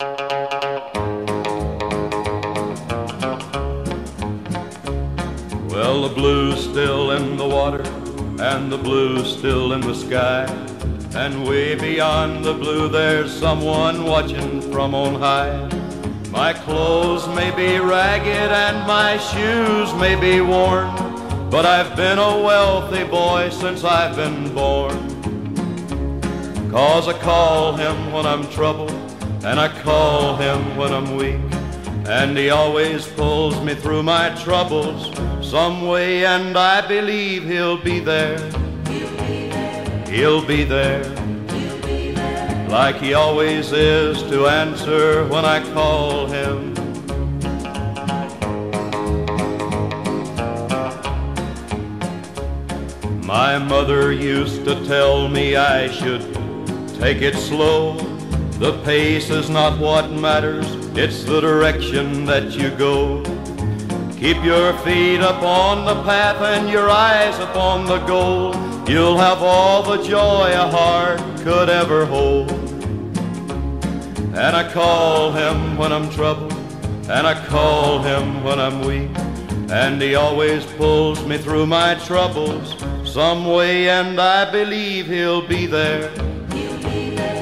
Well, the blue's still in the water, and the blue's still in the sky. And way beyond the blue, there's someone watching from on high. My clothes may be ragged and my shoes may be worn, but I've been a wealthy boy since I've been born. Cause I call him when I'm troubled, and I call him when I'm weak. And he always pulls me through my troubles some way, and I believe he'll be there. He'll be there. Like he always is to answer when I call him. My mother used to tell me I should take it slow. The pace is not what matters, it's the direction that you go. Keep your feet upon the path and your eyes upon the goal. You'll have all the joy a heart could ever hold. And I call him when I'm troubled, and I call him when I'm weak. And he always pulls me through my troubles some way, and I believe he'll be there. He'll be there.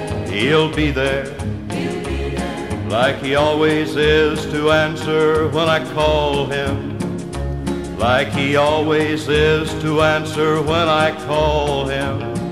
Like he always is to answer when I call him. Like he always is to answer when I call him.